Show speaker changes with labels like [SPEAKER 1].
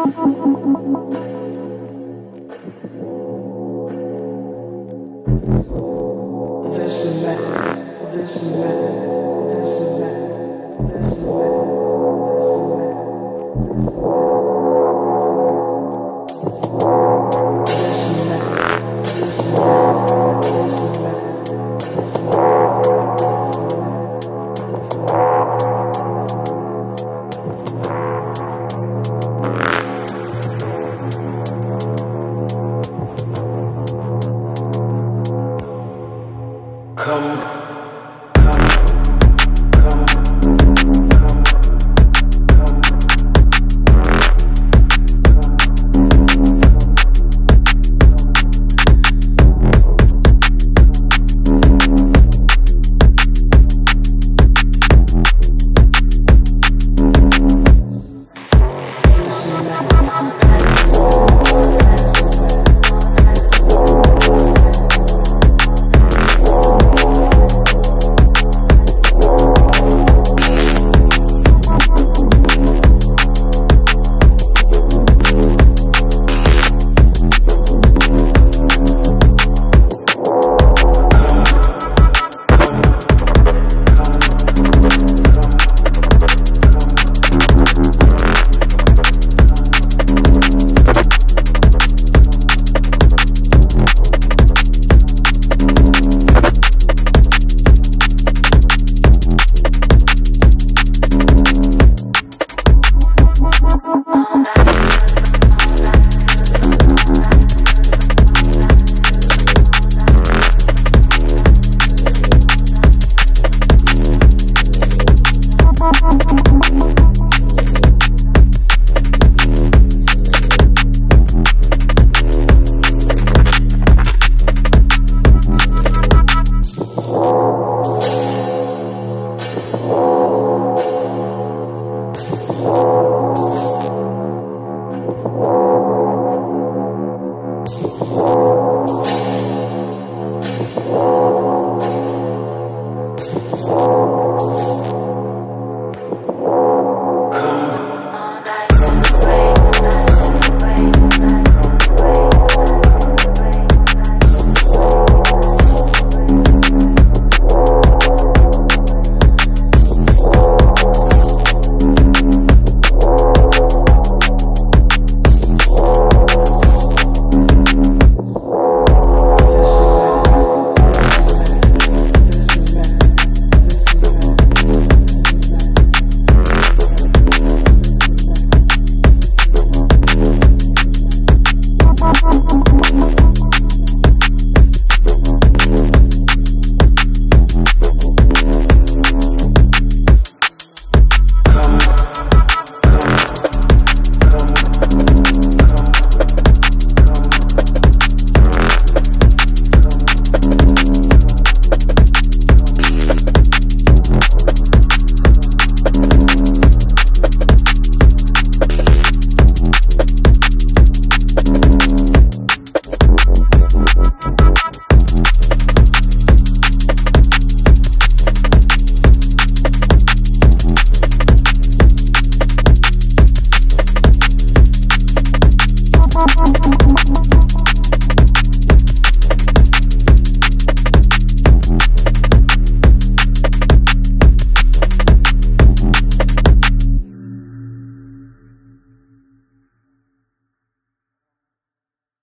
[SPEAKER 1] Thank you.
[SPEAKER 2] Come